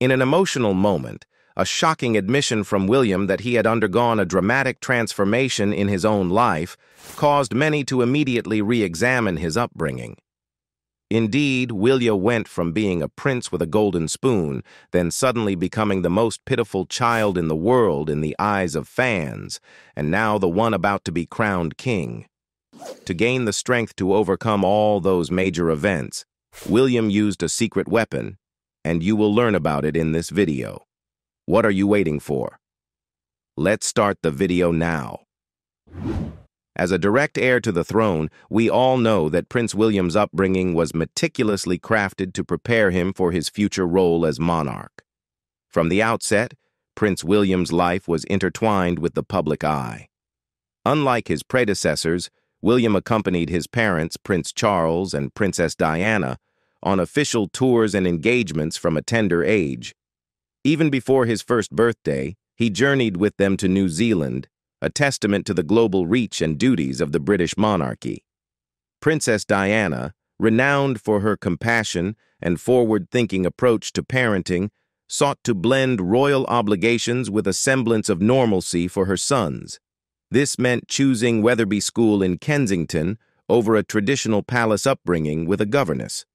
In an emotional moment, a shocking admission from William that he had undergone a dramatic transformation in his own life caused many to immediately re-examine his upbringing. Indeed, William went from being a prince with a golden spoon, then suddenly becoming the most pitiful child in the world in the eyes of fans, and now the one about to be crowned king. To gain the strength to overcome all those major events, William used a secret weapon, and you will learn about it in this video. What are you waiting for? Let's start the video now. As a direct heir to the throne, we all know that Prince William's upbringing was meticulously crafted to prepare him for his future role as monarch. From the outset, Prince William's life was intertwined with the public eye. Unlike his predecessors, William accompanied his parents, Prince Charles and Princess Diana, on official tours and engagements from a tender age, even before his first birthday, he journeyed with them to New Zealand, a testament to the global reach and duties of the British monarchy. Princess Diana, renowned for her compassion and forward-thinking approach to parenting, sought to blend royal obligations with a semblance of normalcy for her sons. This meant choosing Wetherby School in Kensington over a traditional palace upbringing with a governess.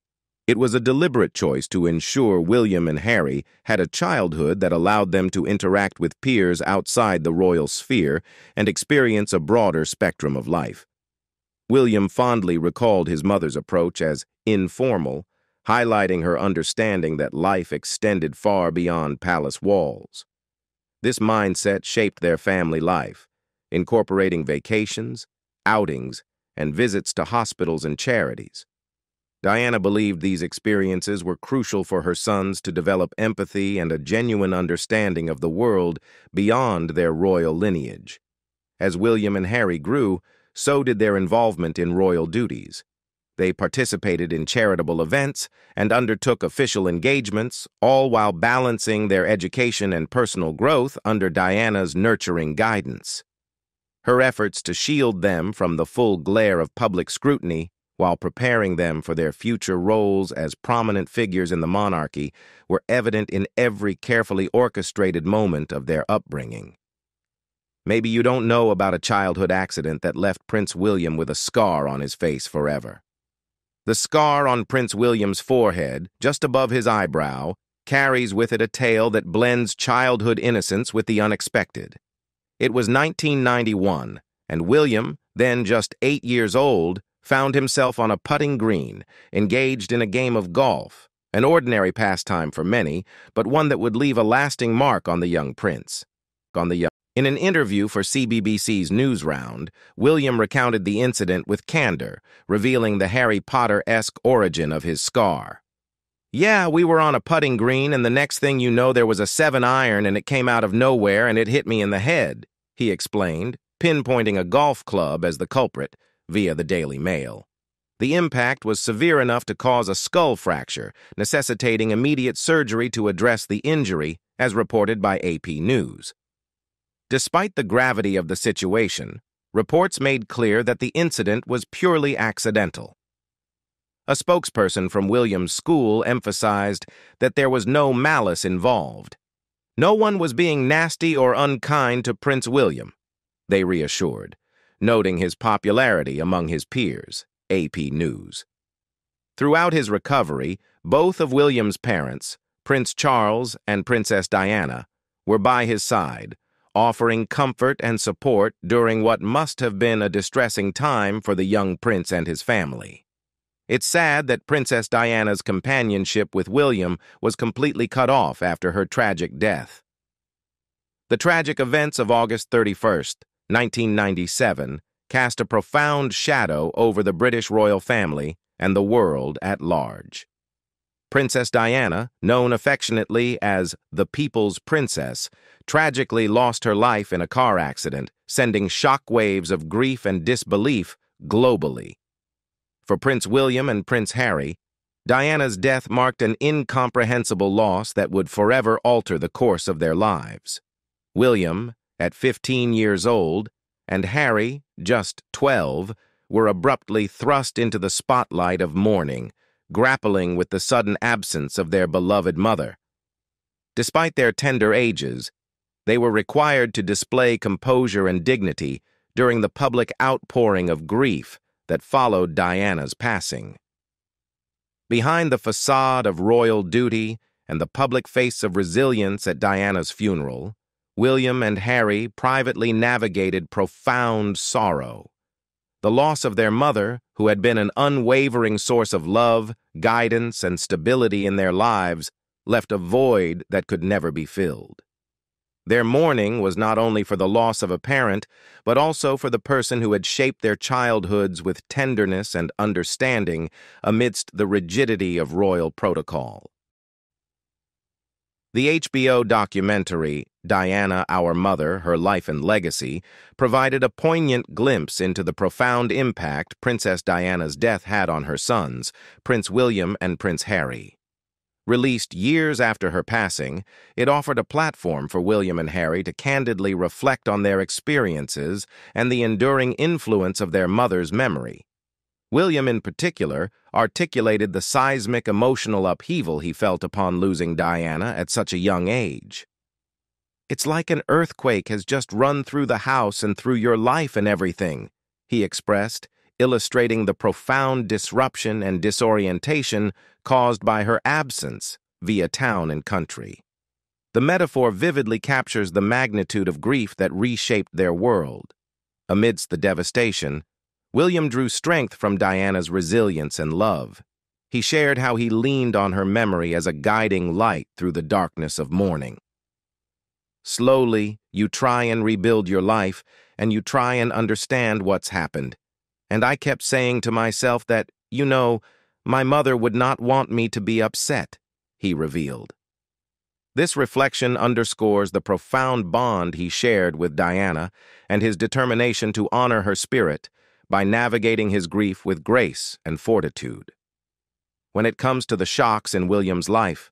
It was a deliberate choice to ensure William and Harry had a childhood that allowed them to interact with peers outside the royal sphere and experience a broader spectrum of life. William fondly recalled his mother's approach as informal, highlighting her understanding that life extended far beyond palace walls. This mindset shaped their family life, incorporating vacations, outings, and visits to hospitals and charities. Diana believed these experiences were crucial for her sons to develop empathy and a genuine understanding of the world beyond their royal lineage. As William and Harry grew, so did their involvement in royal duties. They participated in charitable events and undertook official engagements, all while balancing their education and personal growth under Diana's nurturing guidance. Her efforts to shield them from the full glare of public scrutiny while preparing them for their future roles as prominent figures in the monarchy were evident in every carefully orchestrated moment of their upbringing. Maybe you don't know about a childhood accident that left Prince William with a scar on his face forever. The scar on Prince William's forehead, just above his eyebrow, carries with it a tale that blends childhood innocence with the unexpected. It was 1991, and William, then just eight years old, found himself on a putting green, engaged in a game of golf, an ordinary pastime for many, but one that would leave a lasting mark on the young prince. On the young in an interview for CBBC's Newsround, William recounted the incident with candor, revealing the Harry Potter-esque origin of his scar. Yeah, we were on a putting green, and the next thing you know, there was a seven iron and it came out of nowhere and it hit me in the head, he explained, pinpointing a golf club as the culprit, via the Daily Mail. The impact was severe enough to cause a skull fracture, necessitating immediate surgery to address the injury, as reported by AP News. Despite the gravity of the situation, reports made clear that the incident was purely accidental. A spokesperson from Williams School emphasized that there was no malice involved. No one was being nasty or unkind to Prince William, they reassured noting his popularity among his peers, AP News. Throughout his recovery, both of William's parents, Prince Charles and Princess Diana, were by his side, offering comfort and support during what must have been a distressing time for the young prince and his family. It's sad that Princess Diana's companionship with William was completely cut off after her tragic death. The tragic events of August 31st 1997, cast a profound shadow over the British royal family and the world at large. Princess Diana, known affectionately as the People's Princess, tragically lost her life in a car accident, sending shock waves of grief and disbelief globally. For Prince William and Prince Harry, Diana's death marked an incomprehensible loss that would forever alter the course of their lives. William, at 15 years old, and Harry, just 12, were abruptly thrust into the spotlight of mourning, grappling with the sudden absence of their beloved mother. Despite their tender ages, they were required to display composure and dignity during the public outpouring of grief that followed Diana's passing. Behind the facade of royal duty and the public face of resilience at Diana's funeral, William and Harry privately navigated profound sorrow. The loss of their mother, who had been an unwavering source of love, guidance, and stability in their lives, left a void that could never be filled. Their mourning was not only for the loss of a parent, but also for the person who had shaped their childhoods with tenderness and understanding amidst the rigidity of royal protocol. The HBO documentary, Diana, Our Mother, Her Life and Legacy, provided a poignant glimpse into the profound impact Princess Diana's death had on her sons, Prince William and Prince Harry. Released years after her passing, it offered a platform for William and Harry to candidly reflect on their experiences and the enduring influence of their mother's memory. William, in particular, articulated the seismic emotional upheaval he felt upon losing Diana at such a young age. It's like an earthquake has just run through the house and through your life and everything, he expressed, illustrating the profound disruption and disorientation caused by her absence via town and country. The metaphor vividly captures the magnitude of grief that reshaped their world. Amidst the devastation, William drew strength from Diana's resilience and love. He shared how he leaned on her memory as a guiding light through the darkness of mourning. Slowly, you try and rebuild your life, and you try and understand what's happened, and I kept saying to myself that, you know, my mother would not want me to be upset, he revealed. This reflection underscores the profound bond he shared with Diana and his determination to honor her spirit by navigating his grief with grace and fortitude. When it comes to the shocks in William's life,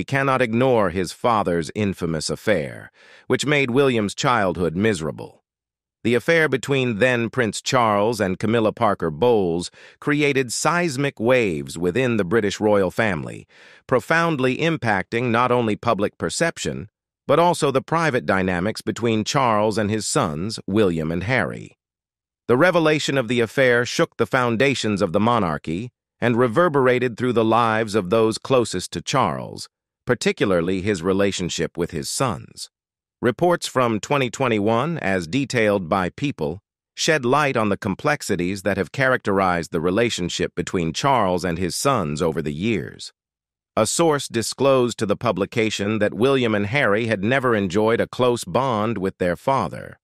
we cannot ignore his father's infamous affair, which made William's childhood miserable. The affair between then Prince Charles and Camilla Parker Bowles created seismic waves within the British royal family, profoundly impacting not only public perception, but also the private dynamics between Charles and his sons, William and Harry. The revelation of the affair shook the foundations of the monarchy and reverberated through the lives of those closest to Charles, particularly his relationship with his sons. Reports from 2021, as detailed by People, shed light on the complexities that have characterized the relationship between Charles and his sons over the years. A source disclosed to the publication that William and Harry had never enjoyed a close bond with their father.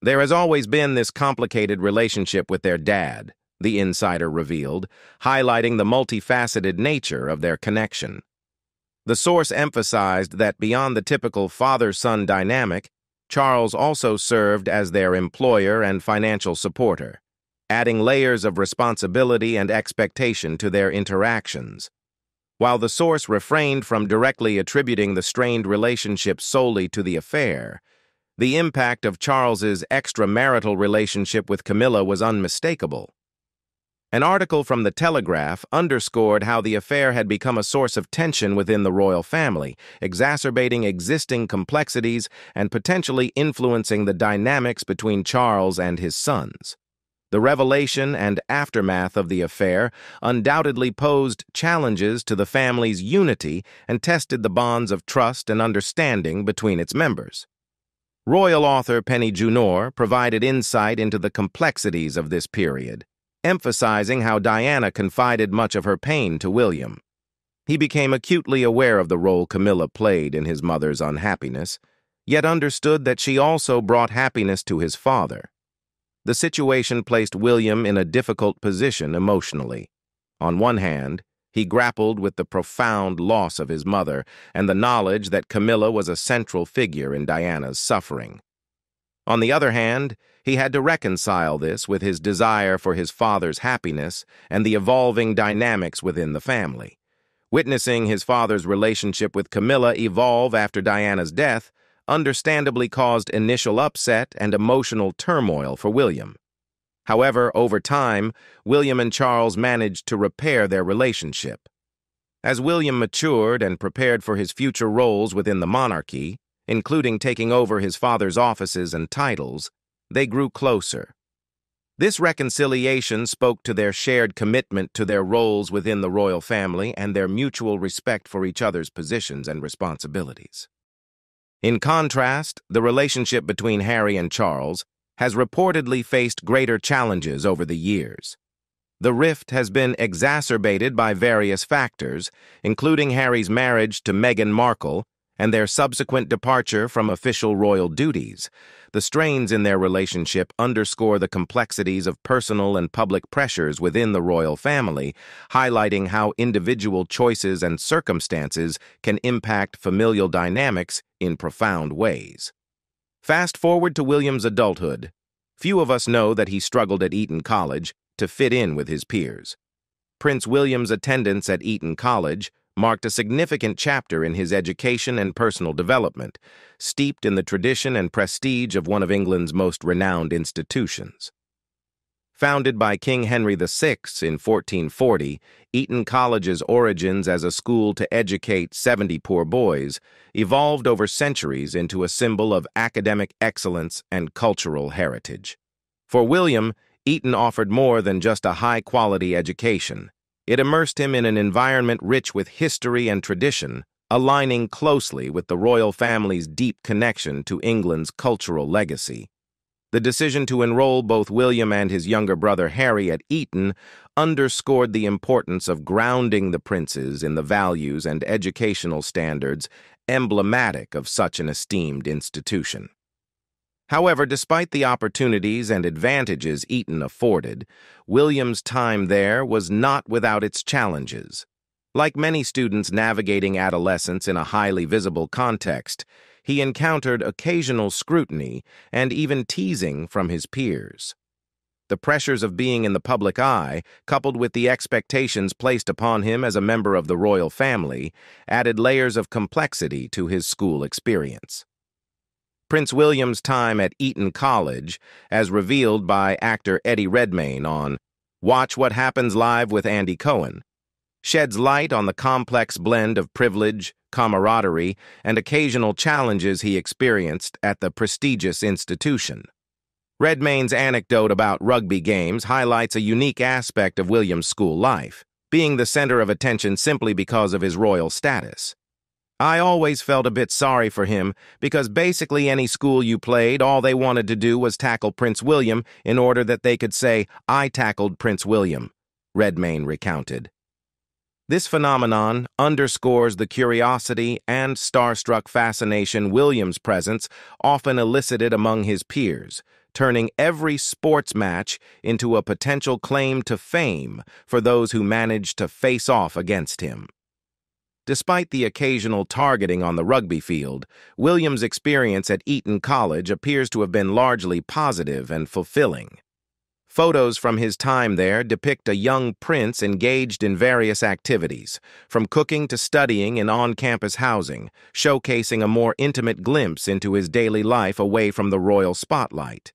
There has always been this complicated relationship with their dad, the insider revealed, highlighting the multifaceted nature of their connection. The source emphasized that beyond the typical father-son dynamic, Charles also served as their employer and financial supporter, adding layers of responsibility and expectation to their interactions. While the source refrained from directly attributing the strained relationship solely to the affair, the impact of Charles's extramarital relationship with Camilla was unmistakable. An article from The Telegraph underscored how the affair had become a source of tension within the royal family, exacerbating existing complexities and potentially influencing the dynamics between Charles and his sons. The revelation and aftermath of the affair undoubtedly posed challenges to the family's unity and tested the bonds of trust and understanding between its members. Royal author Penny Junor provided insight into the complexities of this period emphasizing how Diana confided much of her pain to William. He became acutely aware of the role Camilla played in his mother's unhappiness, yet understood that she also brought happiness to his father. The situation placed William in a difficult position emotionally. On one hand, he grappled with the profound loss of his mother and the knowledge that Camilla was a central figure in Diana's suffering. On the other hand, he had to reconcile this with his desire for his father's happiness and the evolving dynamics within the family. Witnessing his father's relationship with Camilla evolve after Diana's death understandably caused initial upset and emotional turmoil for William. However, over time, William and Charles managed to repair their relationship. As William matured and prepared for his future roles within the monarchy, including taking over his father's offices and titles, they grew closer. This reconciliation spoke to their shared commitment to their roles within the royal family and their mutual respect for each other's positions and responsibilities. In contrast, the relationship between Harry and Charles has reportedly faced greater challenges over the years. The rift has been exacerbated by various factors, including Harry's marriage to Meghan Markle and their subsequent departure from official royal duties. The strains in their relationship underscore the complexities of personal and public pressures within the royal family, highlighting how individual choices and circumstances can impact familial dynamics in profound ways. Fast forward to William's adulthood. Few of us know that he struggled at Eton College to fit in with his peers. Prince William's attendance at Eton College marked a significant chapter in his education and personal development, steeped in the tradition and prestige of one of England's most renowned institutions. Founded by King Henry VI in 1440, Eton College's origins as a school to educate 70 poor boys evolved over centuries into a symbol of academic excellence and cultural heritage. For William, Eton offered more than just a high-quality education. It immersed him in an environment rich with history and tradition, aligning closely with the royal family's deep connection to England's cultural legacy. The decision to enroll both William and his younger brother Harry at Eton underscored the importance of grounding the princes in the values and educational standards emblematic of such an esteemed institution. However, despite the opportunities and advantages Eton afforded, William's time there was not without its challenges. Like many students navigating adolescence in a highly visible context, he encountered occasional scrutiny and even teasing from his peers. The pressures of being in the public eye, coupled with the expectations placed upon him as a member of the royal family, added layers of complexity to his school experience. Prince William's time at Eton College, as revealed by actor Eddie Redmayne on Watch What Happens Live with Andy Cohen, sheds light on the complex blend of privilege, camaraderie, and occasional challenges he experienced at the prestigious institution. Redmayne's anecdote about rugby games highlights a unique aspect of William's school life, being the center of attention simply because of his royal status. I always felt a bit sorry for him because basically any school you played, all they wanted to do was tackle Prince William in order that they could say, I tackled Prince William, Redmayne recounted. This phenomenon underscores the curiosity and starstruck fascination William's presence often elicited among his peers, turning every sports match into a potential claim to fame for those who managed to face off against him. Despite the occasional targeting on the rugby field, Williams' experience at Eton College appears to have been largely positive and fulfilling. Photos from his time there depict a young prince engaged in various activities, from cooking to studying in on-campus housing, showcasing a more intimate glimpse into his daily life away from the royal spotlight.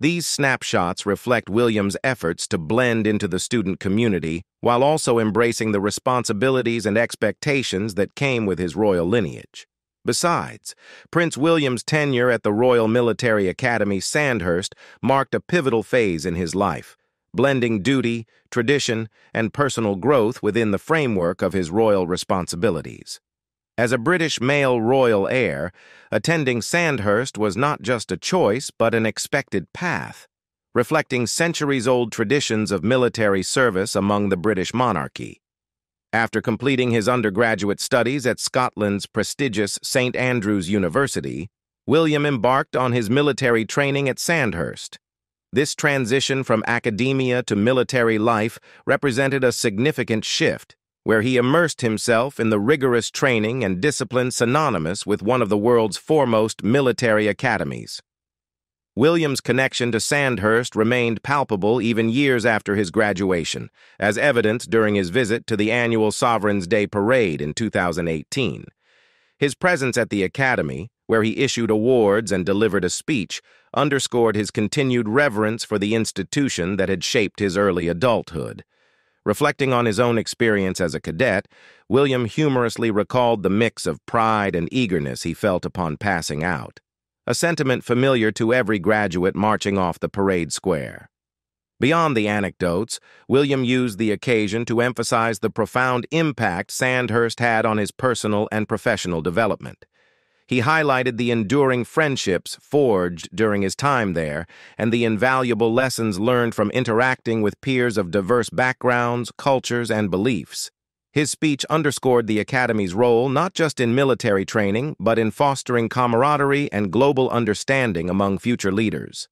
These snapshots reflect Williams' efforts to blend into the student community while also embracing the responsibilities and expectations that came with his royal lineage. Besides, Prince William's tenure at the Royal Military Academy Sandhurst marked a pivotal phase in his life, blending duty, tradition, and personal growth within the framework of his royal responsibilities. As a British male royal heir, attending Sandhurst was not just a choice but an expected path, reflecting centuries-old traditions of military service among the British monarchy. After completing his undergraduate studies at Scotland's prestigious St. Andrews University, William embarked on his military training at Sandhurst. This transition from academia to military life represented a significant shift, where he immersed himself in the rigorous training and discipline synonymous with one of the world's foremost military academies. William's connection to Sandhurst remained palpable even years after his graduation, as evidenced during his visit to the annual Sovereign's Day Parade in 2018. His presence at the Academy, where he issued awards and delivered a speech, underscored his continued reverence for the institution that had shaped his early adulthood. Reflecting on his own experience as a cadet, William humorously recalled the mix of pride and eagerness he felt upon passing out, a sentiment familiar to every graduate marching off the parade square. Beyond the anecdotes, William used the occasion to emphasize the profound impact Sandhurst had on his personal and professional development. He highlighted the enduring friendships forged during his time there and the invaluable lessons learned from interacting with peers of diverse backgrounds, cultures, and beliefs. His speech underscored the Academy's role not just in military training, but in fostering camaraderie and global understanding among future leaders.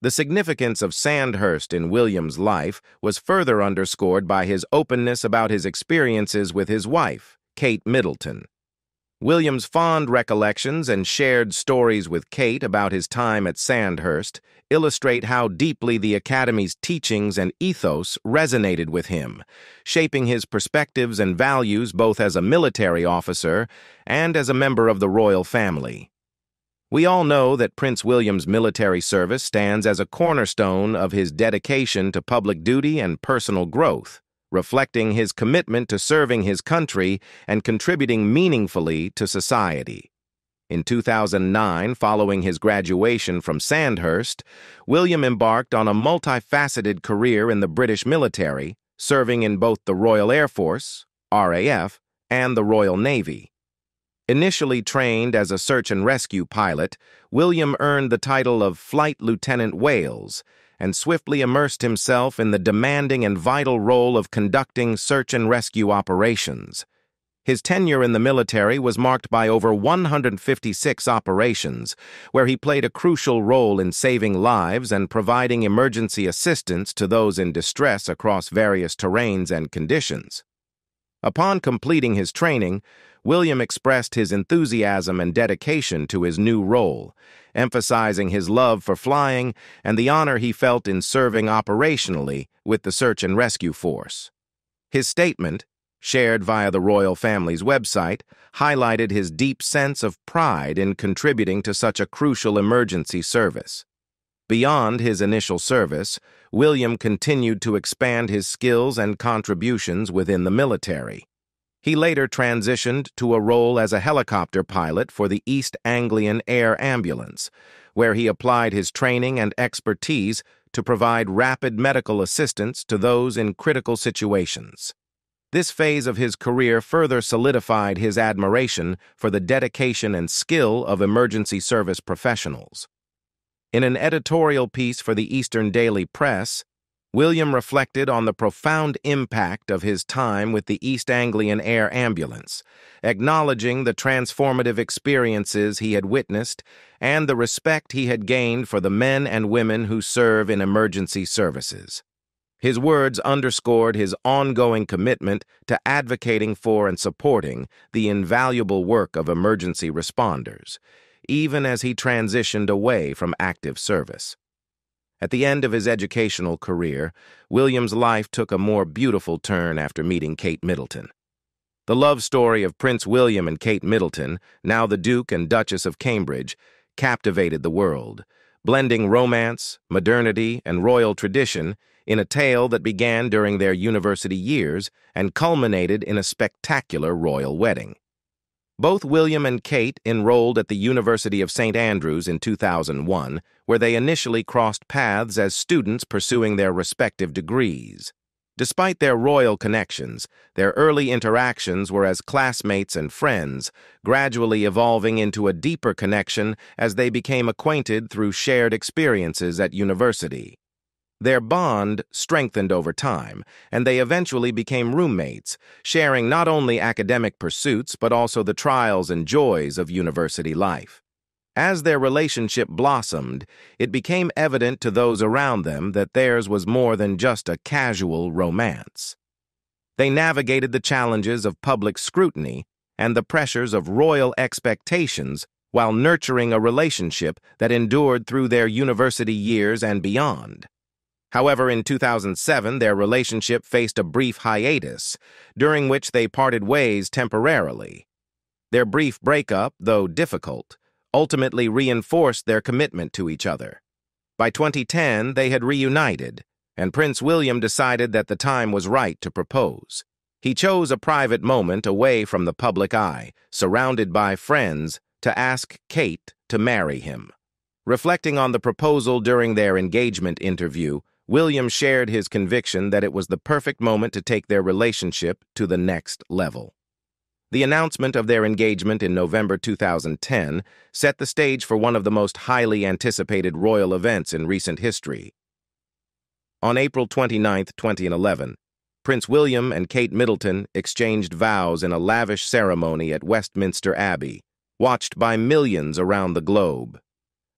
The significance of Sandhurst in William's life was further underscored by his openness about his experiences with his wife, Kate Middleton. William's fond recollections and shared stories with Kate about his time at Sandhurst illustrate how deeply the Academy's teachings and ethos resonated with him, shaping his perspectives and values both as a military officer and as a member of the royal family. We all know that Prince William's military service stands as a cornerstone of his dedication to public duty and personal growth reflecting his commitment to serving his country and contributing meaningfully to society. In 2009, following his graduation from Sandhurst, William embarked on a multifaceted career in the British military, serving in both the Royal Air Force, RAF, and the Royal Navy. Initially trained as a search and rescue pilot, William earned the title of Flight Lieutenant Wales and swiftly immersed himself in the demanding and vital role of conducting search and rescue operations. His tenure in the military was marked by over 156 operations, where he played a crucial role in saving lives and providing emergency assistance to those in distress across various terrains and conditions. Upon completing his training, William expressed his enthusiasm and dedication to his new role, emphasizing his love for flying and the honor he felt in serving operationally with the search and rescue force. His statement, shared via the royal family's website, highlighted his deep sense of pride in contributing to such a crucial emergency service. Beyond his initial service, William continued to expand his skills and contributions within the military. He later transitioned to a role as a helicopter pilot for the East Anglian Air Ambulance, where he applied his training and expertise to provide rapid medical assistance to those in critical situations. This phase of his career further solidified his admiration for the dedication and skill of emergency service professionals. In an editorial piece for the Eastern Daily Press, William reflected on the profound impact of his time with the East Anglian Air Ambulance, acknowledging the transformative experiences he had witnessed and the respect he had gained for the men and women who serve in emergency services. His words underscored his ongoing commitment to advocating for and supporting the invaluable work of emergency responders, even as he transitioned away from active service. At the end of his educational career, William's life took a more beautiful turn after meeting Kate Middleton. The love story of Prince William and Kate Middleton, now the Duke and Duchess of Cambridge, captivated the world, blending romance, modernity, and royal tradition in a tale that began during their university years and culminated in a spectacular royal wedding. Both William and Kate enrolled at the University of St. Andrews in 2001, where they initially crossed paths as students pursuing their respective degrees. Despite their royal connections, their early interactions were as classmates and friends, gradually evolving into a deeper connection as they became acquainted through shared experiences at university. Their bond strengthened over time, and they eventually became roommates, sharing not only academic pursuits but also the trials and joys of university life. As their relationship blossomed, it became evident to those around them that theirs was more than just a casual romance. They navigated the challenges of public scrutiny and the pressures of royal expectations while nurturing a relationship that endured through their university years and beyond. However, in 2007, their relationship faced a brief hiatus, during which they parted ways temporarily. Their brief breakup, though difficult, ultimately reinforced their commitment to each other. By 2010, they had reunited, and Prince William decided that the time was right to propose. He chose a private moment away from the public eye, surrounded by friends, to ask Kate to marry him. Reflecting on the proposal during their engagement interview, William shared his conviction that it was the perfect moment to take their relationship to the next level. The announcement of their engagement in November 2010 set the stage for one of the most highly anticipated royal events in recent history. On April 29, 2011, Prince William and Kate Middleton exchanged vows in a lavish ceremony at Westminster Abbey, watched by millions around the globe.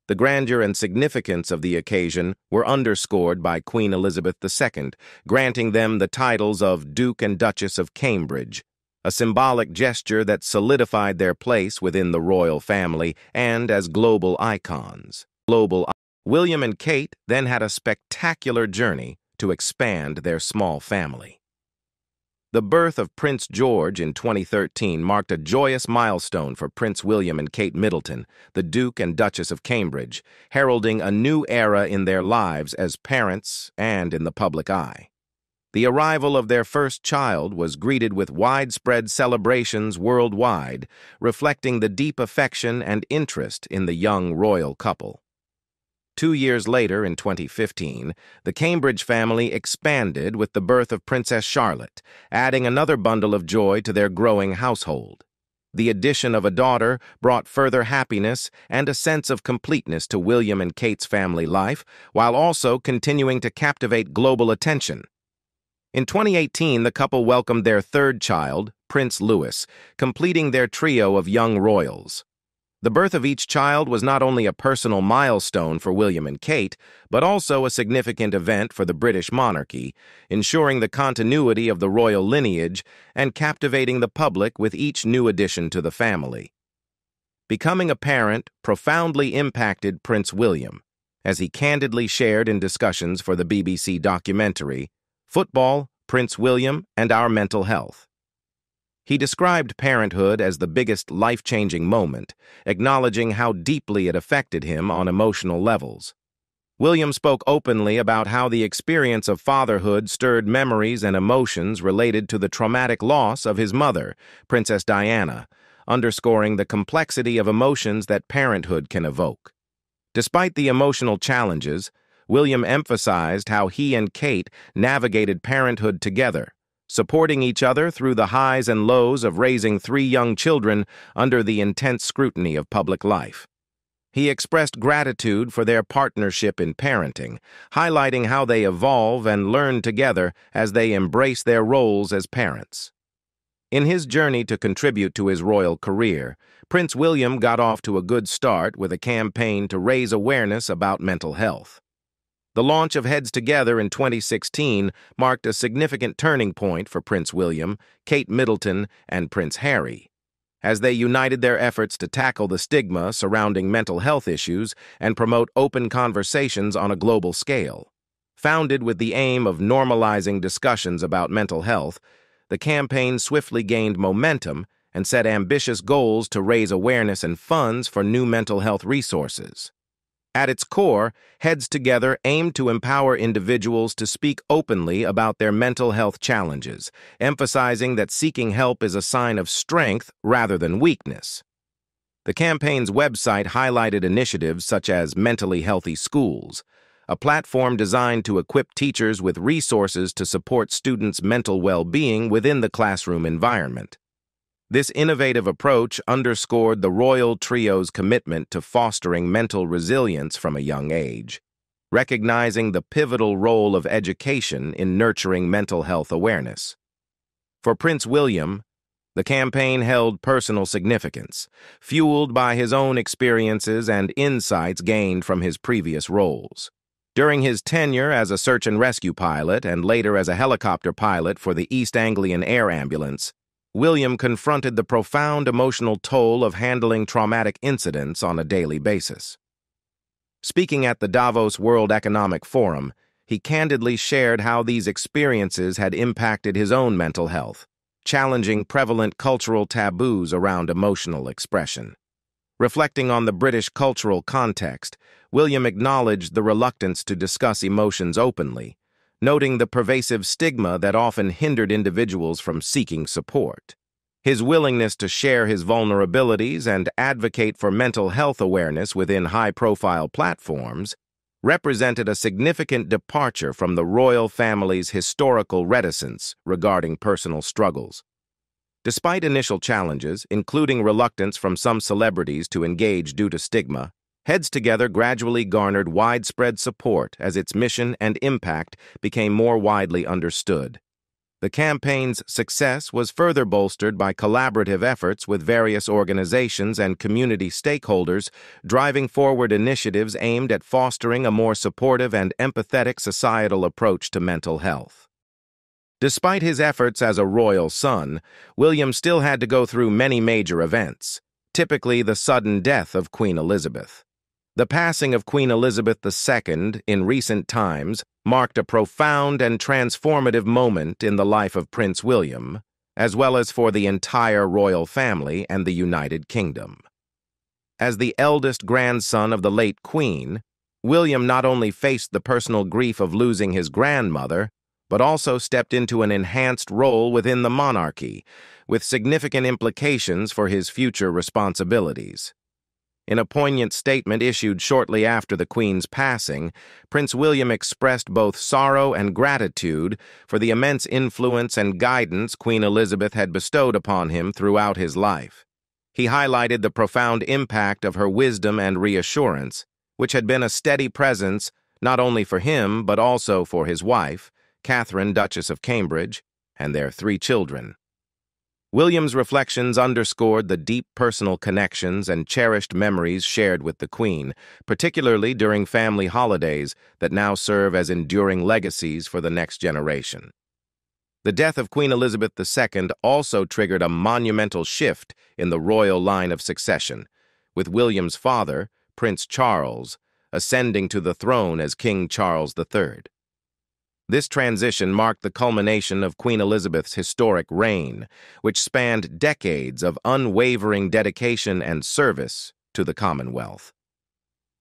The grandeur and significance of the occasion were underscored by Queen Elizabeth II, granting them the titles of Duke and Duchess of Cambridge, a symbolic gesture that solidified their place within the royal family and as global icons. Global William and Kate then had a spectacular journey to expand their small family. The birth of Prince George in 2013 marked a joyous milestone for Prince William and Kate Middleton, the Duke and Duchess of Cambridge, heralding a new era in their lives as parents and in the public eye. The arrival of their first child was greeted with widespread celebrations worldwide, reflecting the deep affection and interest in the young royal couple. Two years later, in 2015, the Cambridge family expanded with the birth of Princess Charlotte, adding another bundle of joy to their growing household. The addition of a daughter brought further happiness and a sense of completeness to William and Kate's family life, while also continuing to captivate global attention. In 2018, the couple welcomed their third child, Prince Louis, completing their trio of young royals. The birth of each child was not only a personal milestone for William and Kate, but also a significant event for the British monarchy, ensuring the continuity of the royal lineage and captivating the public with each new addition to the family. Becoming a parent profoundly impacted Prince William, as he candidly shared in discussions for the BBC documentary Football, Prince William, and Our Mental Health. He described parenthood as the biggest life-changing moment, acknowledging how deeply it affected him on emotional levels. William spoke openly about how the experience of fatherhood stirred memories and emotions related to the traumatic loss of his mother, Princess Diana, underscoring the complexity of emotions that parenthood can evoke. Despite the emotional challenges, William emphasized how he and Kate navigated parenthood together, supporting each other through the highs and lows of raising three young children under the intense scrutiny of public life. He expressed gratitude for their partnership in parenting, highlighting how they evolve and learn together as they embrace their roles as parents. In his journey to contribute to his royal career, Prince William got off to a good start with a campaign to raise awareness about mental health. The launch of Heads Together in 2016 marked a significant turning point for Prince William, Kate Middleton, and Prince Harry, as they united their efforts to tackle the stigma surrounding mental health issues and promote open conversations on a global scale. Founded with the aim of normalizing discussions about mental health, the campaign swiftly gained momentum and set ambitious goals to raise awareness and funds for new mental health resources. At its core, Heads Together aimed to empower individuals to speak openly about their mental health challenges, emphasizing that seeking help is a sign of strength rather than weakness. The campaign's website highlighted initiatives such as Mentally Healthy Schools, a platform designed to equip teachers with resources to support students' mental well-being within the classroom environment. This innovative approach underscored the royal trio's commitment to fostering mental resilience from a young age, recognizing the pivotal role of education in nurturing mental health awareness. For Prince William, the campaign held personal significance, fueled by his own experiences and insights gained from his previous roles. During his tenure as a search and rescue pilot and later as a helicopter pilot for the East Anglian Air Ambulance, William confronted the profound emotional toll of handling traumatic incidents on a daily basis. Speaking at the Davos World Economic Forum, he candidly shared how these experiences had impacted his own mental health, challenging prevalent cultural taboos around emotional expression. Reflecting on the British cultural context, William acknowledged the reluctance to discuss emotions openly, noting the pervasive stigma that often hindered individuals from seeking support. His willingness to share his vulnerabilities and advocate for mental health awareness within high-profile platforms represented a significant departure from the royal family's historical reticence regarding personal struggles. Despite initial challenges, including reluctance from some celebrities to engage due to stigma, Heads Together gradually garnered widespread support as its mission and impact became more widely understood. The campaign's success was further bolstered by collaborative efforts with various organizations and community stakeholders, driving forward initiatives aimed at fostering a more supportive and empathetic societal approach to mental health. Despite his efforts as a royal son, William still had to go through many major events, typically the sudden death of Queen Elizabeth. The passing of Queen Elizabeth II in recent times marked a profound and transformative moment in the life of Prince William, as well as for the entire royal family and the United Kingdom. As the eldest grandson of the late Queen, William not only faced the personal grief of losing his grandmother, but also stepped into an enhanced role within the monarchy, with significant implications for his future responsibilities. In a poignant statement issued shortly after the Queen's passing, Prince William expressed both sorrow and gratitude for the immense influence and guidance Queen Elizabeth had bestowed upon him throughout his life. He highlighted the profound impact of her wisdom and reassurance, which had been a steady presence not only for him but also for his wife, Catherine, Duchess of Cambridge, and their three children. William's reflections underscored the deep personal connections and cherished memories shared with the Queen, particularly during family holidays that now serve as enduring legacies for the next generation. The death of Queen Elizabeth II also triggered a monumental shift in the royal line of succession, with William's father, Prince Charles, ascending to the throne as King Charles III. This transition marked the culmination of Queen Elizabeth's historic reign, which spanned decades of unwavering dedication and service to the Commonwealth.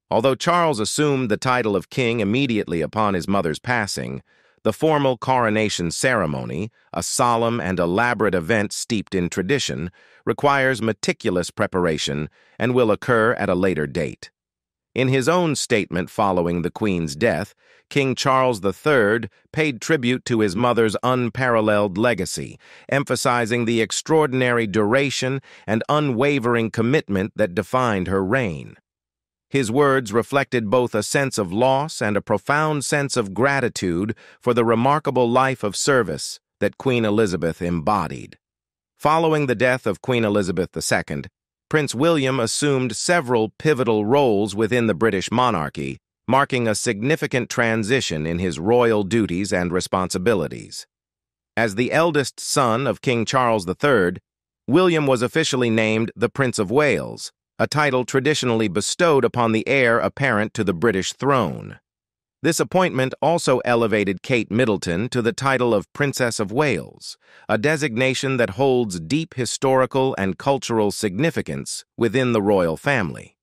Although Charles assumed the title of king immediately upon his mother's passing, the formal coronation ceremony, a solemn and elaborate event steeped in tradition, requires meticulous preparation and will occur at a later date. In his own statement following the Queen's death, King Charles III paid tribute to his mother's unparalleled legacy, emphasizing the extraordinary duration and unwavering commitment that defined her reign. His words reflected both a sense of loss and a profound sense of gratitude for the remarkable life of service that Queen Elizabeth embodied. Following the death of Queen Elizabeth II, Prince William assumed several pivotal roles within the British monarchy, marking a significant transition in his royal duties and responsibilities. As the eldest son of King Charles III, William was officially named the Prince of Wales, a title traditionally bestowed upon the heir apparent to the British throne. This appointment also elevated Kate Middleton to the title of Princess of Wales, a designation that holds deep historical and cultural significance within the royal family.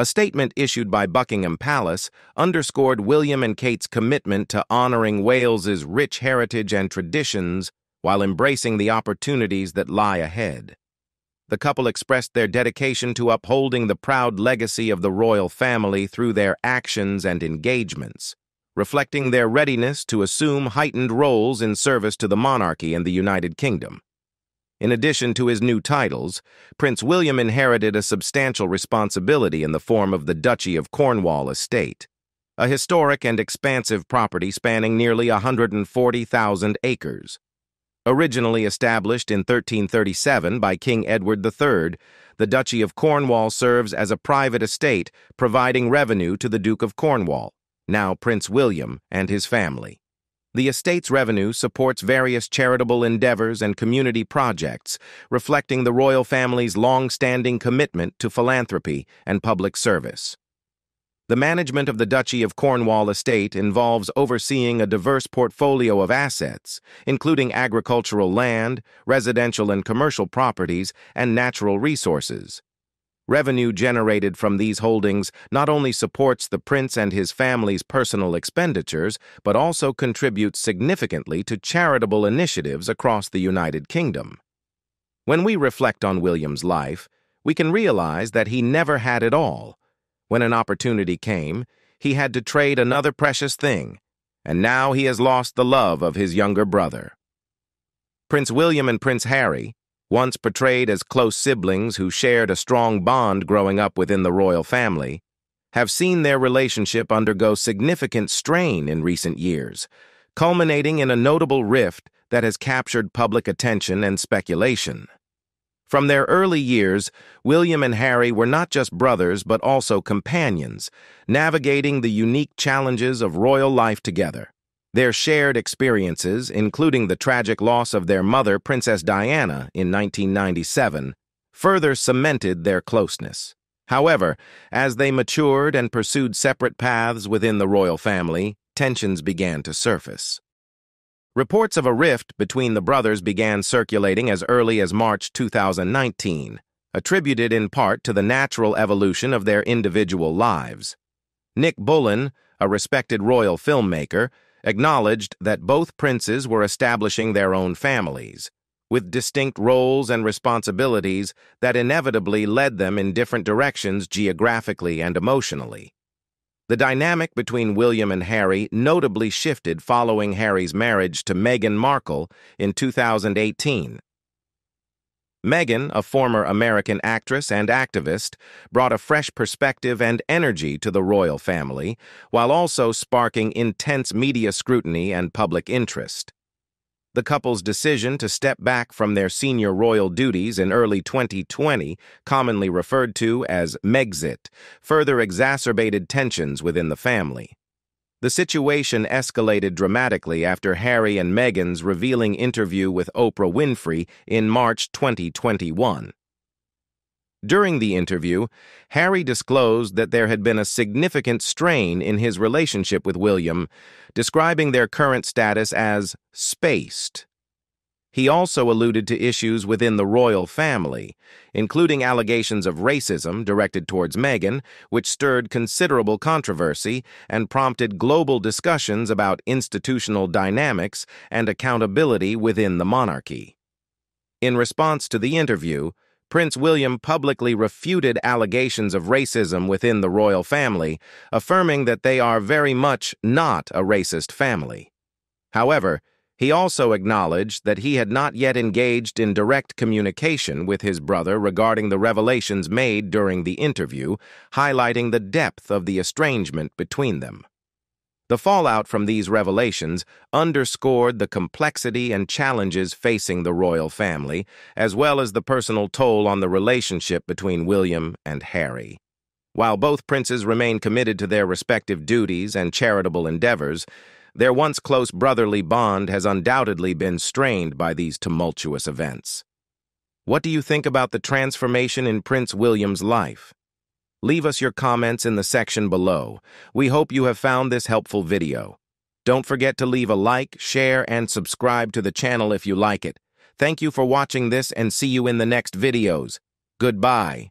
A statement issued by Buckingham Palace underscored William and Kate's commitment to honoring Wales's rich heritage and traditions while embracing the opportunities that lie ahead the couple expressed their dedication to upholding the proud legacy of the royal family through their actions and engagements, reflecting their readiness to assume heightened roles in service to the monarchy and the United Kingdom. In addition to his new titles, Prince William inherited a substantial responsibility in the form of the Duchy of Cornwall estate, a historic and expansive property spanning nearly 140,000 acres. Originally established in 1337 by King Edward III, the Duchy of Cornwall serves as a private estate, providing revenue to the Duke of Cornwall, now Prince William, and his family. The estate's revenue supports various charitable endeavors and community projects, reflecting the royal family's long-standing commitment to philanthropy and public service. The management of the Duchy of Cornwall estate involves overseeing a diverse portfolio of assets, including agricultural land, residential and commercial properties, and natural resources. Revenue generated from these holdings not only supports the prince and his family's personal expenditures, but also contributes significantly to charitable initiatives across the United Kingdom. When we reflect on William's life, we can realize that he never had it all. When an opportunity came, he had to trade another precious thing, and now he has lost the love of his younger brother. Prince William and Prince Harry, once portrayed as close siblings who shared a strong bond growing up within the royal family, have seen their relationship undergo significant strain in recent years, culminating in a notable rift that has captured public attention and speculation. From their early years, William and Harry were not just brothers but also companions, navigating the unique challenges of royal life together. Their shared experiences, including the tragic loss of their mother, Princess Diana, in 1997, further cemented their closeness. However, as they matured and pursued separate paths within the royal family, tensions began to surface. Reports of a rift between the brothers began circulating as early as March 2019, attributed in part to the natural evolution of their individual lives. Nick Bullen, a respected royal filmmaker, acknowledged that both princes were establishing their own families, with distinct roles and responsibilities that inevitably led them in different directions geographically and emotionally. The dynamic between William and Harry notably shifted following Harry's marriage to Meghan Markle in 2018, Meghan, a former American actress and activist, brought a fresh perspective and energy to the royal family, while also sparking intense media scrutiny and public interest. The couple's decision to step back from their senior royal duties in early 2020, commonly referred to as Megxit, further exacerbated tensions within the family. The situation escalated dramatically after Harry and Meghan's revealing interview with Oprah Winfrey in March 2021. During the interview, Harry disclosed that there had been a significant strain in his relationship with William, describing their current status as spaced. He also alluded to issues within the royal family, including allegations of racism directed towards Meghan, which stirred considerable controversy and prompted global discussions about institutional dynamics and accountability within the monarchy. In response to the interview, Prince William publicly refuted allegations of racism within the royal family, affirming that they are very much not a racist family. However, he also acknowledged that he had not yet engaged in direct communication with his brother regarding the revelations made during the interview, highlighting the depth of the estrangement between them. The fallout from these revelations underscored the complexity and challenges facing the royal family, as well as the personal toll on the relationship between William and Harry. While both princes remain committed to their respective duties and charitable endeavors, their once close brotherly bond has undoubtedly been strained by these tumultuous events. What do you think about the transformation in Prince William's life? Leave us your comments in the section below. We hope you have found this helpful video. Don't forget to leave a like, share, and subscribe to the channel if you like it. Thank you for watching this and see you in the next videos. Goodbye.